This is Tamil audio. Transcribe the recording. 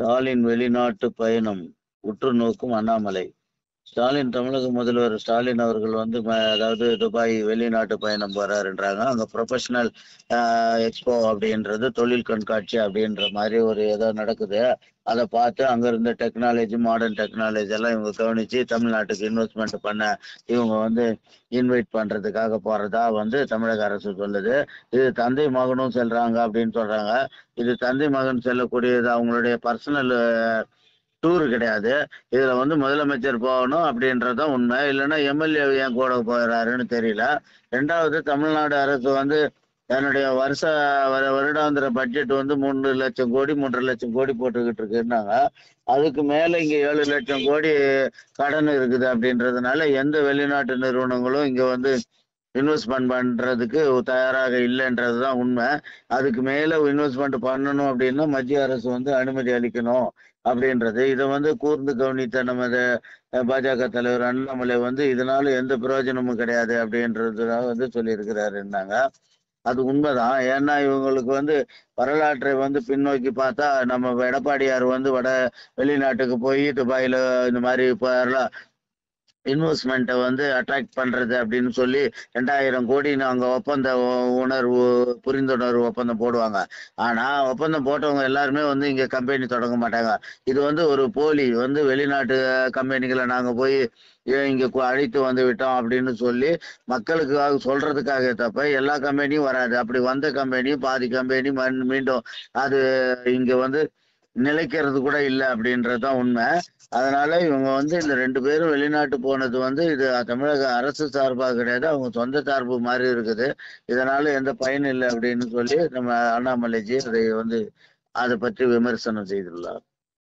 ஸ்டாலின் வெளிநாட்டு பயணம் உற்று நோக்கும் அண்ணாமலை. ஸ்டாலின் தமிழக முதல்வர் ஸ்டாலின் அவர்கள் வந்து அதாவது துபாய் வெளிநாட்டு பயணம் போறாருன்றாங்க. அங்க ப்ரொஃபஷனல் எக்ஸ்போ அப்படின்றது தொழில் கண்காட்சி அப்படின்ற மாதிரி ஒரு ஏதோ நடக்குது. அதை பார்த்து அங்க இருந்த டெக்னாலஜி மாடர்ன் டெக்னாலஜி எல்லாம் இவங்க கவனிச்சு தமிழ்நாட்டுக்கு இன்வெஸ்ட்மெண்ட் பண்ண இவங்க வந்து இன்வைட் பண்றதுக்காக போறதா வந்து தமிழக அரசு சொல்லுது. இது தந்தை மகனும் செல்றாங்க அப்படின்னு சொல்றாங்க. இது தந்தை மகன் செல்லக்கூடியது அவங்களுடைய பர்சனல் டூர் கிடையாது. இதுல வந்து முதலமைச்சர் போகணும் அப்படின்றதுதான் உண்மை. இல்லைன்னா எம்எல்ஏ ஏன் கூட போயிடறாருன்னு தெரியல. ரெண்டாவது தமிழ்நாடு அரசு வந்து தன்னுடைய வருஷ வரு- வருடாந்திர பட்ஜெட் வந்து மூணு லட்சம் கோடி மூன்றரை லட்சம் கோடி போட்டுக்கிட்டு இருக்குன்னாங்க அதுக்கு மேல இங்க ஏழு லட்சம் கோடி கடன் இருக்குது அப்படின்றதுனால எந்த வெளிநாட்டு நிறுவனங்களும் இங்க வந்து இன்வெஸ்ட்மெண்ட் பண்றதுக்கு தயாராக இல்லைன்றது தான் உண்மை. அதுக்கு மேல இன்வெஸ்ட்மெண்ட் பண்ணணும் அப்படின்னா மத்திய அரசு வந்து அனுமதி அளிக்கணும் அப்படின்றது. இதை வந்து கூர்ந்து கவனித்த நமது பாஜக தலைவர் அண்ணாமலை வந்து இதனால எந்த பிரயோஜனமும் கிடையாது அப்படின்றதுதான் வந்து சொல்லியிருக்கிறாருன்னாங்க அது உண்மைதான். ஏன்னா இவங்களுக்கு வந்து வரலாற்றை வந்து பின்னோக்கி பார்த்தா நம்ம எடப்பாடியார் வந்து வட வெளிநாட்டுக்கு போய் துபாயில இந்த மாதிரி இன்வெஸ்ட்மெண்ட்டை வந்து அட்ராக்ட் பண்றது அப்படின்னு சொல்லி ரெண்டாயிரம் கோடின்னு அங்க ஒப்பந்த உணர்வு புரிந்துணர்வு ஒப்பந்தம் போடுவாங்க. ஆனா ஒப்பந்தம் போட்டவங்க எல்லாருமே வந்து இங்க கம்பெனி தொடங்க மாட்டாங்க. இது வந்து ஒரு போலி. வந்து வெளிநாட்டு கம்பெனிகளை நாங்க போய் இங்க அழைத்து வந்து விட்டோம் அப்படின்னு சொல்லி மக்களுக்காக சொல்றதுக்காக தப்ப எல்லா கம்பெனியும் வராது. அப்படி வந்த கம்பெனியும் பாதி கம்பெனி மீண்டும் அது இங்க வந்து நிலைக்கிறது கூட இல்லை அப்படின்றது தான் உண்மை. அதனால இவங்க வந்து இந்த ரெண்டு பேரும் வெளிநாட்டு போனது வந்து இது தமிழக அரசு சார்பாக கிடையாது. அவங்க சொந்த சார்பு மாதிரி இருக்குது. இதனால எந்த பயன் இல்லை அப்படின்னு சொல்லி நம்ம அண்ணாமலைஜி அதை வந்து அதை பற்றி விமர்சனம் செய்துள்ளார்.